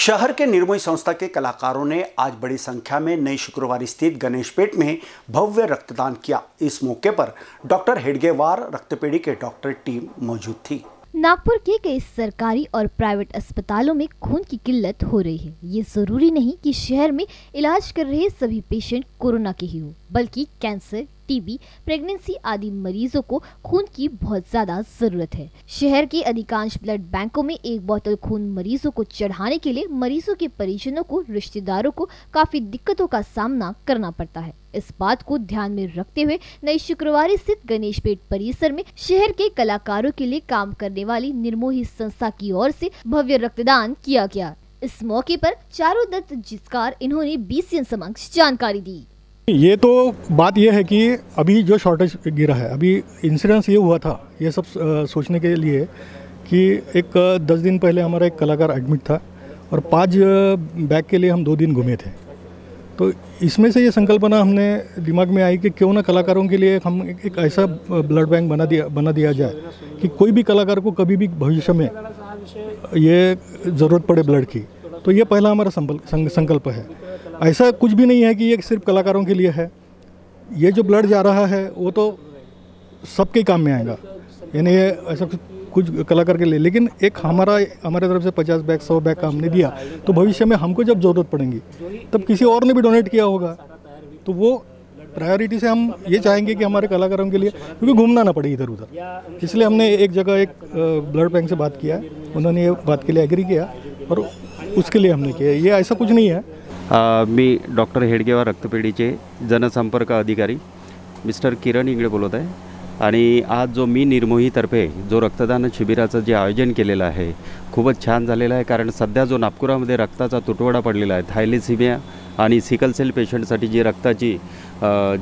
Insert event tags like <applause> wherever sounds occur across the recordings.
शहर के निर्मोही संस्था के कलाकारों ने आज बड़ी संख्या में नई शुक्रवार स्थित गणेश पेट में भव्य रक्तदान किया। इस मौके पर डॉक्टर हेडगेवार रक्तपेढ़ी के डॉक्टर टीम मौजूद थी। नागपुर के कई सरकारी और प्राइवेट अस्पतालों में खून की किल्लत हो रही है। ये ज़रूरी नहीं कि शहर में इलाज कर रहे सभी पेशेंट कोरोना के ही हो, बल्कि कैंसर टीबी, प्रेगनेंसी आदि मरीजों को खून की बहुत ज़्यादा ज़रूरत है। शहर के अधिकांश ब्लड बैंकों में एक बोतल खून मरीजों को चढ़ाने के लिए मरीजों के परिजनों को, रिश्तेदारों को काफ़ी दिक्कतों का सामना करना पड़ता है। इस बात को ध्यान में रखते हुए नई शुक्रवार स्थित गणेश पेट परिसर में शहर के कलाकारों के लिए काम करने वाली निर्मोही संस्था की ओर से भव्य रक्तदान किया गया। इस मौके पर चारों दत्त जिसकार इन्होंने बीसीएन समक्ष जानकारी दी। <laughs> ये तो बात यह है कि अभी जो शॉर्टेज गिरा है, अभी इंसिडेंस ये हुआ था, ये सब सोचने के लिए कि एक दस दिन पहले हमारा एक कलाकार एडमिट था और पाँच बैग के लिए हम दो दिन घूमे थे। तो इसमें से ये संकल्पना हमने दिमाग में आई कि क्यों ना कलाकारों के लिए हम एक ऐसा ब्लड बैंक बना दिया बना दिया जाए कि कोई भी कलाकार को कभी भी भविष्य में ये ज़रूरत पड़े ब्लड की। तो ये पहला हमारा संकल्प है। ऐसा कुछ भी नहीं है कि ये सिर्फ़ कलाकारों के लिए है। ये जो ब्लड जा रहा है, वो तो सबके काम में आएगा। यानी ये ऐसा कुछ कुछ कलाकार के लिए। लेकिन एक हमारा, हमारे तरफ़ से पचास बैग, सौ बैग का हमने दिया तो भविष्य में हमको जब ज़रूरत पड़ेगी, तब किसी और ने भी डोनेट किया होगा। तो वो प्रायोरिटी से हम ये चाहेंगे कि हमारे कलाकारों के लिए, क्योंकि घूमना ना पड़े इधर उधर इसलिए हमने एक जगह एक ब्लड बैंक से बात किया, उन्होंने ये बात के लिए एग्री किया, और उसके लिए हमने किया। ये ऐसा कुछ नहीं है। मी डॉक्टर हेडगेवा रक्तपेढीचे जनसंपर्क अधिकारी मिस्टर किरण इंगळे बोलत आहे. आणि आज जो मी निर्मोहीतर्फे जो रक्तदान शिबिराचं जे आयोजन केलेलं आहे खूपच छान झालेलं आहे. कारण सध्या जो नागपुरामध्ये रक्ताचा तुटवडा पडलेला आहे थायलिसिमिया आणि सिकल सेल पेशंटसाठी जी रक्ताची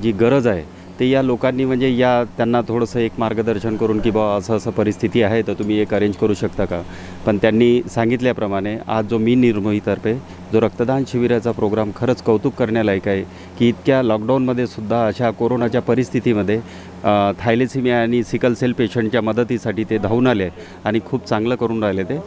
जी गरज आहे ते या लोकांनी म्हणजे या त्यांना थोडंसं एक मार्गदर्शन करून की बा असं असं परिस्थिती आहे तर तुम्ही एक अरेंज करू शकता का? पण त्यांनी सांगितल्याप्रमाणे आज जो मी निर्मोहीतर्फे जो रक्तदान शिबिराचा प्रोग्राम खरंच कौतुक करण्यालायक आहे की इतक्या लॉकडाऊनमध्ये सुद्धा अशा कोरोनाच्या परिस्थितीमध्ये थायलेसिमिया आणि सिकल सेल पेशंटच्या मदतीसाठी ते धावून आले आणि खूप चांगलं करून राहिले ते.